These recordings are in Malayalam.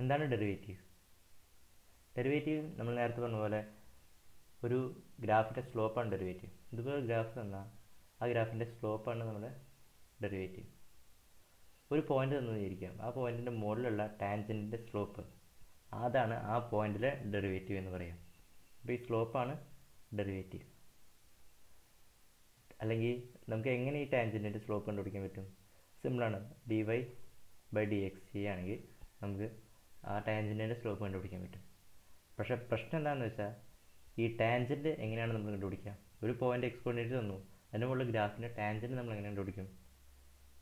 എന്താണ് ഡെറിവേറ്റീവ്? ഡെറിവേറ്റീവ് നമ്മൾ നേരത്തെ പറഞ്ഞ പോലെ ഒരു ഗ്രാഫിന്റെ സ്ലോപ്പാണ് ഡെറിവേറ്റീവ്. ഇതുപോലെ ഗ്രാഫ് തന്നാൽ ആ ഗ്രാഫിന്റെ സ്ലോപ്പാണ് നമ്മുടെ ഡെറിവേറ്റീവ്. ഒരു പോയിന്റ് തന്നിരിക്കാം. ആ പോയിന്റിന്റെ മുകളിലുള്ള ടാൻജന്റിന്റെ സ്ലോപ്പ്. അതാണ് ആ പോയിന്റിലെ ഡെറിവേറ്റീവ് എന്ന് പറയാം. അപ്പോൾ ഈ സ്ലോപ്പാണ് ഡെറിവേറ്റീവ്. അല്ലെങ്കിൽ നമുക്ക് എങ്ങനെ ഈ ടാൻജന്റിന്റെ സ്ലോപ്പ് കണ്ടുപിടിക്കാൻ പറ്റും? സിമ്പിളാണ്. D y by d x ചെയ്യുകയാണെങ്കിൽ നമുക്ക് ആ ടാൻജന്റിന്റെ സ്ലോപ്പ് കണ്ടുപിടിക്കാൻ പറ്റും. പക്ഷേ പ്രശ്നം എന്താണെന്ന് വെച്ചാൽ ഈ ടാൻജന്റ് എങ്ങനെയാണ് നമ്മൾ കണ്ടുപിടിക്കുക? ഒരു പോയിന്റ് എക്സ് കോർഡിനേറ്റ് തന്നു. അതിന്റെ മുകളിൽ ഗ്രാഫിന്റെ ടാൻജന്റ് നമ്മൾ എങ്ങനെ കണ്ടുപിടിക്കും?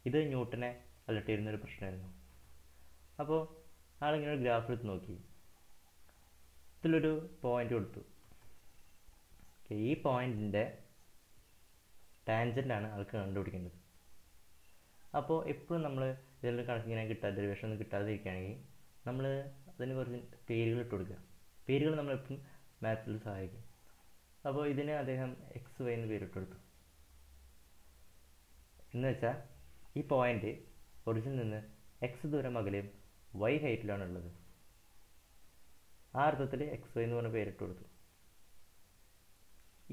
ഇത് ന്യൂട്ടനെ അലട്ടിയിരുന്ന ഒരു പ്രശ്നമായിരുന്നു. അപ്പോൾ ആളിങ്ങനെ ഒരു ഗ്രാഫ് എടുത്ത് നോക്കി. ഇതിലൊരു പോയിന്റ് കൊടുത്തു. ഓക്കെ ഈ പോയിന്റിന്റെ ടാൻജന്റാണ് ആൾക്ക് കണ്ടുപിടിക്കേണ്ടത്. അപ്പോൾ എപ്പോഴും നമ്മൾ ഇതിൽ കണക്കിങ്ങനെ കിട്ടാതെ ഡെറിവേഷൻ ഒന്നും കിട്ടാതെ ഇരിക്കുകയാണെങ്കിൽ നമ്മൾ അതിന് കുറച്ച് പേരുകൾ ഇട്ട് കൊടുക്കുക പേരുകൾ നമ്മളെപ്പോഴും മാത്സിൽ സഹായിക്കും. അപ്പോൾ ഇതിന് അദ്ദേഹം എക്സ് വൈ എന്ന് പേരിട്ട് കൊടുത്തു എന്ന് വെച്ചാൽ ഈ പോയിന്റ് ഒറിജിനിൽ നിന്ന് എക്സ് ദൂരം അകലെയും വൈ ഹൈറ്റിലാണ് ഉള്ളത്. ആ അർത്ഥത്തിൽ എക്സ് വൈ എന്ന് പറഞ്ഞ പേരിട്ട് കൊടുത്തു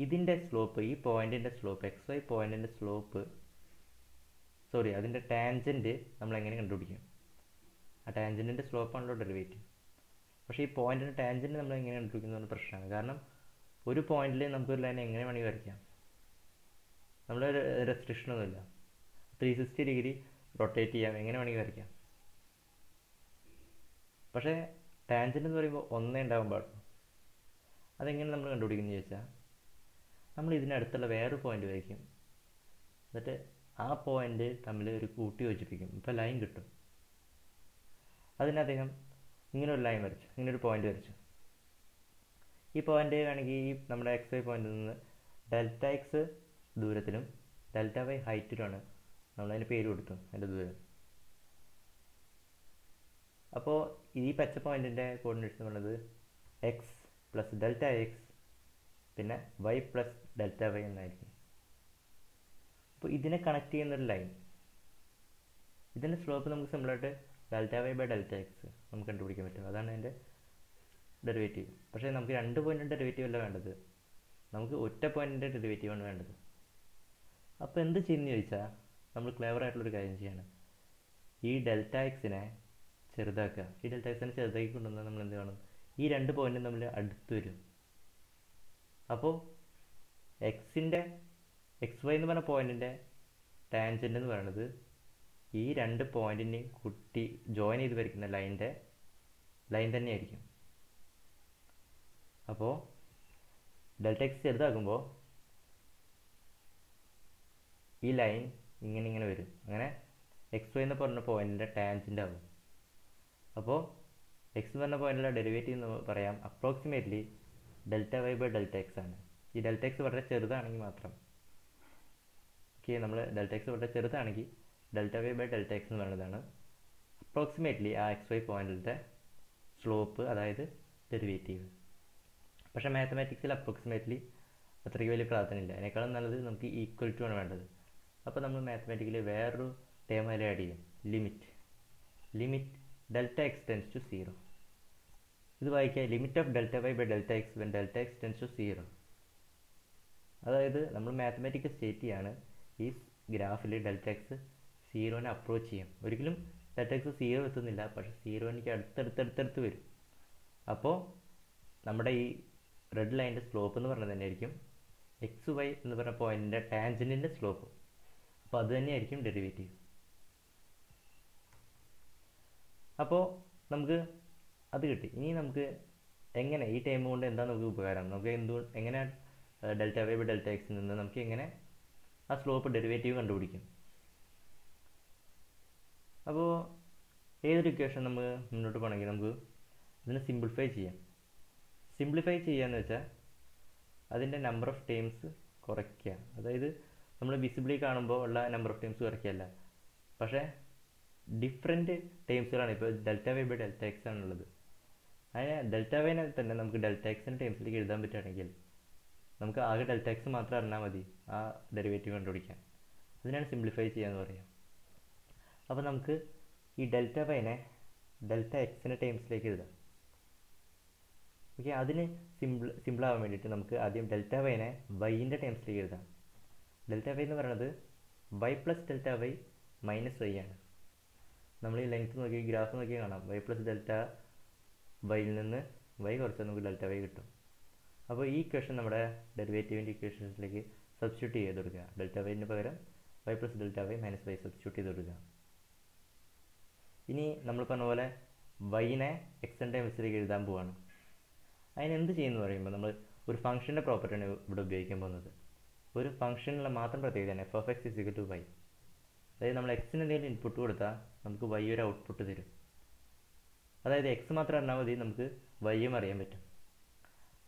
ഇതിന്റെ സ്ലോപ്പ് ഈ പോയിന്റിന്റെ സ്ലോപ്പ് എക്സ് വൈ പോയിന്റിന്റെ സ്ലോപ്പ് സോറി അതിന്റെ ടാൻജന്റ് നമ്മൾ എങ്ങനെ കണ്ടുപിടിക്കും? ആ ടാൻജന്റിന്റെ സ്ലോപ്പാണല്ലോ ഡെറിവേറ്റീവ് പക്ഷേ ഈ പോയിന്റിന്റെ ടാൻജന്റ് നമ്മൾ എങ്ങനെ കണ്ടുപിടിക്കുന്ന ഒരു പ്രശ്നമാണ്. കാരണം ഒരു പോയിന്റിൽ നമുക്കൊരു ലൈൻ എങ്ങനെ വേണമെങ്കിൽ വരയ്ക്കാം. നമ്മൾ റെസ്ട്രിക്ഷൻ ഒന്നുമില്ല. ത്രീ സിക്സ്റ്റി ഡിഗ്രി റൊട്ടേറ്റ് ചെയ്യാം. എങ്ങനെ വേണമെങ്കിൽ വരയ്ക്കാം. പക്ഷേ ടാൻജന്റ് എന്ന് പറയുമ്പോൾ ഒന്നേ ഉണ്ടാവാൻ പാടുള്ളൂ. അതെങ്ങനെ നമ്മൾ കണ്ടുപിടിക്കുന്നത് ചോദിച്ചാൽ നമ്മൾ ഇതിനടുത്തുള്ള വേറൊരു പോയിന്റ് വരയ്ക്കും. എന്നിട്ട് ആ പോയിന്റ് തമ്മിൽ ഒരു കൂട്ടി യോജിപ്പിക്കും. ഇപ്പോൾ ലൈൻ കിട്ടും. അതിന് അദ്ദേഹം ഇങ്ങനെ ഒരു ലൈൻ വരച്ചു ഇങ്ങനെ ഒരു പോയിന്റ് വരച്ചു. ഈ പോയിന്റ് വേണമെങ്കിൽ ഈ നമ്മുടെ എക്സ് വൈ പോയിന്റിൽ നിന്ന് ഡെൽറ്റ എക്സ് ദൂരത്തിലും ഡെൽറ്റ വൈ ഹൈറ്റിലുമാണ് നമ്മളതിന് പേര് കൊടുത്തു അതിന്റെ ദൂരം. അപ്പോൾ ഈ പച്ച പോയിന്റിന്റെ കോർഡിനേറ്റ്സ് എന്ന് പറയുന്നത് എക്സ് പ്ലസ് ഡെൽറ്റ എക്സ് പിന്നെ വൈ പ്ലസ് ഡെൽറ്റ വൈ എന്നായിരിക്കും. അപ്പോൾ ഇതിനെ കണക്ട് ചെയ്യുന്നൊരു ലൈൻ ഇതിന്റെ സ്ലോപ്പ് നമുക്ക് സിമ്പിളായിട്ട് delta y by delta x നമുക്ക് കണ്ടുപിടിക്കാൻ പറ്റും. അതാണ് അതിന്റെ ഡെറിവേറ്റീവ് പക്ഷേ നമുക്ക് രണ്ട് പോയിന്റിന്റെ ഡെറിവേറ്റീവ് അല്ല വേണ്ടത്. നമുക്ക് ഒറ്റ പോയിന്റിന്റെ ഡെറിവേറ്റീവാണ് വേണ്ടത്. അപ്പോൾ എന്ത് ചെയ്യുന്നു ചോദിച്ചാൽ നമ്മൾ ക്ലേവർ ആയിട്ടുള്ളൊരു കാര്യം ചെയ്യാണ്. ഈ ഡെൽറ്റ എക്സിനെ ചെറുതാക്കുക. ഈ ഡെൽറ്റ എക്സിനെ ചെറുതാക്കി കൊണ്ടുവന്നാൽ നമ്മൾ എന്ത് കാണും? ഈ രണ്ട് പോയിന്റും നമ്മൾ അടുത്ത് വരും. അപ്പോൾ എക്സിന്റെ എക്സ് വൈ എന്ന് പറഞ്ഞ പോയിന്റിന്റെ ടാൻജന്റ് എന്ന് പറയുന്നത് ഈ രണ്ട് പോയിന്റിനെയും കുട്ടി ജോയിൻ ചെയ്ത് വരയ്ക്കുന്ന ലൈന്റെ ലൈൻ തന്നെയായിരിക്കും. അപ്പോൾ ഡെൽറ്റ എക്സ് ചെറുതാക്കുമ്പോൾ ഈ ലൈൻ ഇങ്ങനെ ഇങ്ങനെ വരും. അങ്ങനെ എക്സ് വൈ എന്ന് പറഞ്ഞ പോയിന്റിന്റെ ടാൻസിന്റെ ആകും അപ്പോൾ എക്സ് എന്ന് പറഞ്ഞ പോയിന്റിലെ ഡെറിവേറ്റീവ് എന്ന് പറയാം approximately delta y by delta x ആണ്. ഈ ഡെൽറ്റ എക്സ് വളരെ ചെറുതാണെങ്കിൽ മാത്രം. ഓക്കെ നമ്മൾ ഡെൽറ്റ എക്സ് വളരെ ചെറുതാണെങ്കിൽ delta y by delta x എന്ന് പറയുന്നതാണ്. അപ്രോക്സിമേറ്റ്ലി ആ എക്സ് വൈ പോയിന്റിലത്തെ സ്ലോപ്പ് അതായത് ഡെറിവേറ്റീവ് പക്ഷേ മാത്തമാറ്റിക്സിൽ അപ്രോക്സിമേറ്റ്ലി അത്രയ്ക്ക് വലിയ പ്രാധാന്യമില്ല അതിനേക്കാളും നല്ലത് നമുക്ക് ഈക്വൽ ടു ആണ് വേണ്ടത്. അപ്പോൾ നമ്മൾ മാത്തമാറ്റിക്കലി വേറൊരു ടേം അതിൽ ആഡ് ചെയ്യും. Limit limit delta x tends to zero ഇത് വായിക്കുക. Limit of delta y by delta x when delta x tends to zero അതായത് നമ്മൾ മാത്തമാറ്റിക്കൽ സ്റ്റേറ്റ് ചെയ്യാണ് ഈ ഗ്രാഫിൽ ഡെൽറ്റ എക്സ് സീറോനെ അപ്രോച്ച് ചെയ്യും. ഒരിക്കലും ഡെൽറ്റ എക്സ് സീറോ എത്തുന്നില്ല. പക്ഷേ സീറോനിക്ക് അടുത്തടുത്തടുത്തടുത്ത് വരും. അപ്പോൾ നമ്മുടെ ഈ റെഡ് ലൈന്റെ സ്ലോപ്പ് എന്ന് പറഞ്ഞത് തന്നെയായിരിക്കും എക്സ് വൈ എന്ന് പറഞ്ഞ പോയിന്റിന്റെ ടാൻജന്റിന്റെ സ്ലോപ്പ് അപ്പോൾ അത് തന്നെയായിരിക്കും ഡെറിവേറ്റീവ് അപ്പോൾ നമുക്ക് അത് കിട്ടി. ഇനി നമുക്ക് എങ്ങനെ ഈ ടൈം കൊണ്ട് എന്താ നമുക്ക് ഉപകാരം? നമുക്ക് എന്തു എങ്ങനെ ഡെൽറ്റ വൈ ബൈ ഡെൽറ്റ എക്സിൽ നിന്ന് നമുക്ക് എങ്ങനെ ആ സ്ലോപ്പ് ഡെറിവേറ്റീവ് കണ്ടുപിടിക്കും? അപ്പോൾ ഏതൊരു ഇക്വേഷൻ നമ്മൾ മുന്നോട്ട് പോകണമെങ്കിൽ നമുക്ക് ഇതിനെ സിംപ്ലിഫൈ ചെയ്യാം. സിംപ്ലിഫൈ ചെയ്യാന്ന് വെച്ചാൽ അതിന്റെ നമ്പർ ഓഫ് ടേംസ് കുറയ്ക്കുക. അതായത് നമ്മൾ വിസിബിളി കാണുമ്പോൾ ഉള്ള നമ്പർ ഓഫ് ടേംസ് കുറയ്ക്കുകയല്ല. പക്ഷേ ഡിഫറെന്റ് ടേംസുകളാണ് ഇപ്പോൾ delta y by delta x ആണുള്ളത്. അതിന് ഡെൽറ്റ വൈനെ തന്നെ നമുക്ക് ഡെൽറ്റ എക്സിന്റെ ടേംസിലേക്ക് എഴുതാൻ പറ്റുകയാണെങ്കിൽ നമുക്ക് ആകെ ഡെൽറ്റ എക്സ് മാത്രം അറിഞ്ഞാൽ മതി ആ ഡെറിവേറ്റീവ് കണ്ടുപിടിക്കാൻ. അതിനാണ് സിംപ്ലിഫൈ ചെയ്യാന്ന് പറയാം. അപ്പോൾ നമുക്ക് ഈ ഡെൽറ്റ വൈനെ ഡെൽറ്റ എക്സിന്റെ ടേംസിലേക്ക് എഴുതാം. ഓക്കെ അതിന് സിമ്പിൾ ആവാൻ വേണ്ടിയിട്ട് നമുക്ക് ആദ്യം ഡെൽറ്റ വൈനെ വൈന്റെ ടേംസിലേക്ക് എഴുതാം. ഡെൽറ്റ വൈ എന്ന് പറയുന്നത് y plus delta y minus y ആണ്. നമ്മൾ ഈ ലെങ്ത് നോക്കി ഗ്രാഫ് നോക്കി കാണാം. വൈ പ്ലസ് ഡെൽറ്റ വൈയിൽ നിന്ന് വൈ കുറച്ചാൽ നമുക്ക് ഡെൽറ്റ വൈ കിട്ടും. അപ്പോൾ ഈ ഇക്വേഷൻ നമ്മുടെ ഡെറിവേറ്റീവിന്റെ ഇക്വേഷൻസിലേക്ക് സബ്സ്റ്റിറ്റ്യൂട്ട് ചെയ്ത് കൊടുക്കുക. ഡെൽറ്റ വൈന് പകരം y plus delta y minus y substitute ചെയ്ത് കൊടുക്കുക. ഇനി നമ്മൾ പറഞ്ഞ പോലെ വൈനെ എക്സിന്റെ ടേംസിലേക്ക് എഴുതാൻ പോവാണ്. അതിന് എന്ത് പറയുമ്പോൾ നമ്മൾ ഒരു ഫംഗ്ഷന്റെ പ്രോപ്പർട്ടിയാണ് ഇവിടെ ഉപയോഗിക്കാൻ പോകുന്നത്. ഒരു ഫംഗ്ഷനിലെ മാത്രം പ്രത്യേകതയാണ് f of x is equal to y അതായത് നമ്മൾ എക്സിന് എന്തെങ്കിലും ഇൻപുട്ട് കൊടുത്താൽ നമുക്ക് വൈ ഒരു ഔട്ട്പുട്ട് തരും. അതായത് എക്സ് മാത്രം അറിഞ്ഞാൽ മതി നമുക്ക് വൈയും അറിയാൻ പറ്റും.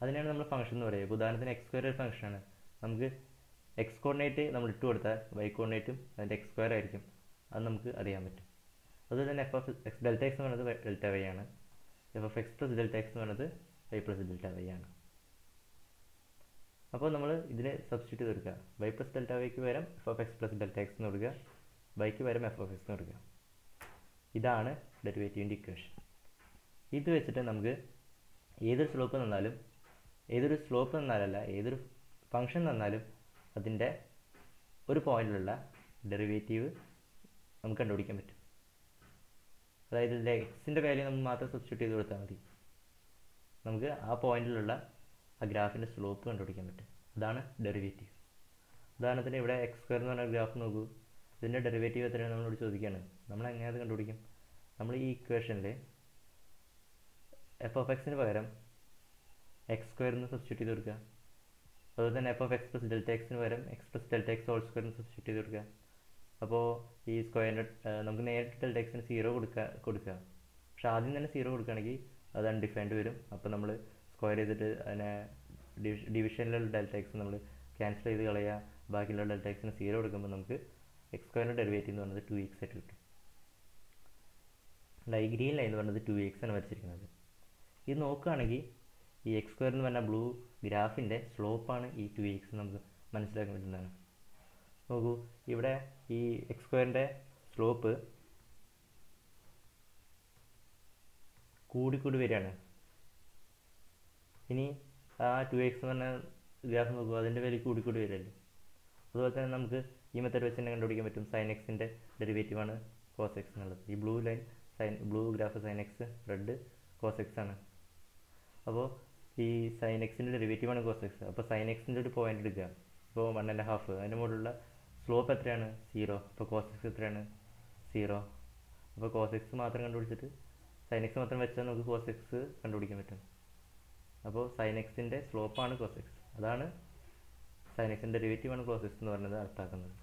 അതിനാണ് നമ്മൾ ഫംഗ്ഷൻ എന്ന് പറയുക. ഉദാഹരണത്തിന് എക്സ് സ്ക്വയർ ഒരു ഫംഗ്ഷനാണ് നമുക്ക് എക്സ് കോർഡിനേറ്റ് നമ്മൾ ഇട്ട് കൊടുത്താൽ വൈ കോർഡിനേറ്റും അതിന്റെ എക്സ് സ്ക്വയർ ആയിരിക്കും. അത് നമുക്ക് അറിയാൻ പറ്റും. അതുപോലെ തന്നെ f of x delta x എന്ന് പറയുന്നത് ഡെൽറ്റ വൈ ആണ്. F of x plus delta x എന്ന് പറയുന്നത് വൈ പ്ലസ് ഡെൽറ്റ വൈ ആണ്. അപ്പോൾ നമ്മൾ ഇതിനെ സബ്സ്റ്റിറ്റ്യൂട്ട് കൊടുക്കുക. വൈ പ്ലസ് ഡെൽറ്റ വൈക്ക് പകരം f of x plus delta x എന്ന് കൊടുക്കുക. വൈക്ക് പകരം എഫ് ഓഫ് എക്സ് എന്ന് കൊടുക്കുക. ഇതാണ് ഡെറിവേറ്റീവിന്റെ ഇക്വേഷൻ ഇത് വെച്ചിട്ട് നമുക്ക് ഏതൊരു സ്ലോപ്പ് തന്നാലും ഏതൊരു സ്ലോപ്പ് തന്നാലല്ല ഏതൊരു ഫംഗ്ഷൻ തന്നാലും അതിന്റെ ഒരു പോയിന്റിലുള്ള ഡെറിവേറ്റീവ് നമുക്ക് കണ്ടുപിടിക്കാൻ പറ്റും. അതായത് എക്സിന്റെ വാല്യൂ നമ്മൾ മാത്രം സബ്സ്റ്റിറ്റ്യൂട്ട് ചെയ്ത് കൊടുത്താൽ മതി. നമുക്ക് ആ പോയിന്റിലുള്ള ആ ഗ്രാഫിന്റെ സ്ലോപ്പ് കണ്ടുപിടിക്കാൻ പറ്റും. അതാണ് ഡെറിവേറ്റീവ് ഉദാഹരണത്തിന് ഇവിടെ എക്സ് സ്ക്വയർ എന്ന് പറഞ്ഞ ഗ്രാഫ് നോക്കൂ. ഇതിന്റെ ഡെറിവേറ്റീവ് എത്രയാണ് നമ്മളോട് ചോദിക്കുകയാണ്. നമ്മൾ എങ്ങനെ അത് കണ്ടുപിടിക്കും? നമ്മൾ ഈ ഇക്വേഷനിൽ എഫ് ഓഫ് എക്സിന് പകരം എക്സ് സ്ക്വയർ എന്ന് സബ്സ്റ്റിറ്റ്യൂട്ട് ചെയ്ത് കൊടുക്കുക. അതുപോലെ തന്നെ f of x plus delta എക്സിന് പകരം x plus delta x whole square എന്ന് സബ്സ്റ്റിറ്റ്യൂട്ട് ചെയ്ത് കൊടുക്കുക. അപ്പോൾ ഈ സ്ക്വയറിന്റെ നമുക്ക് നേരിട്ട് ഡെൽറ്റ സീറോ കൊടുക്കുക കൊടുക്കുക പക്ഷെ ആദ്യം തന്നെ സീറോ കൊടുക്കുകയാണെങ്കിൽ അത് അൺഡിഫൈൻഡ് വരും. അപ്പോൾ നമ്മൾ സ്ക്വയർ ചെയ്തിട്ട് അതിനെ ഡിവിഷനിലുള്ള ഡെൽറ്റ എക്സ് നമ്മൾ ക്യാൻസൽ ചെയ്ത് കളയുക ബാക്കിയുള്ള ഡെൽറ്റ എക്സിന് സീറോ കൊടുക്കുമ്പോൾ നമുക്ക് എക്സ് സ്ക്വയറിന്റെ ഡെറിവേറ്റീവ് എന്ന് പറയുന്നത് ടു എക്സ് ആയിട്ട് കിട്ടും. ഈ ഗ്രീൻ ലൈൻ എന്ന് പറയുന്നത് ടു എക്സ് ആണ് വരച്ചിരിക്കുന്നത്. ഇത് നോക്കുകയാണെങ്കിൽ ഈ എക്സ് സ്ക്വയർ എന്ന് പറഞ്ഞ ബ്ലൂ ഗ്രാഫിന്റെ സ്ലോപ്പാണ് ഈ ടു എക്സ് നമുക്ക് മനസ്സിലാക്കാൻ പറ്റുന്നതാണ്. നോക്കൂ. ഇവിടെ ഈ എക്സ് സ്ക്വയറിന്റെ സ്ലോപ്പ് കൂടിക്കൂടി വരികയാണ്. ഇനി ആ ടു എക്സ് എന്ന് പറഞ്ഞ ഗ്രാഫ് നോക്കുക അതിന്റെ വില കൂടിക്കൂടി വരുമല്ലോ അതുപോലെ തന്നെ നമുക്ക് ഈ മെത്തേഡ് വെച്ച് തന്നെ കണ്ടുപിടിക്കാൻ പറ്റും. സൈൻ എക്സിന്റെ ഡെറിവേറ്റീവാണ് കോസ് എക്സ് എന്നുള്ളത്. ഈ blue line sine blue graph sine x red cos x ആണ്. അപ്പോൾ ഈ സൈൻ എക്സിന്റെ ഡെറിവേറ്റീവാണ് കോസ് എക്സ് അപ്പോൾ സൈൻ എക്സിന്റെ ഒരു പോയിന്റ് എടുക്കുക. ഇപ്പോൾ വൺ ആൻഡ് ഹാഫ് അതിന്റെ മുകളിലുള്ള സ്ലോപ്പ് എത്രയാണ്? സീറോ അപ്പോൾ കോസ് എക്സ് എത്രയാണ്? സീറോ അപ്പോൾ കോസ് എക്സ് മാത്രം കണ്ടുപിടിച്ചിട്ട് സൈൻ എക്സ് മാത്രം വെച്ചാൽ നമുക്ക് കോസ് എക്സ് കണ്ടുപിടിക്കാൻ പറ്റും. അപ്പോൾ സൈൻ എക്സിന്റെ സ്ലോപ്പാണ് കോസ് എക്സ് അതാണ് സൈൻ എക്സിന്റെ ഡെറിവേറ്റീവാണ് കോസ് എക്സ് എന്ന് പറയുന്നത് അർത്ഥമാക്കുന്നത്.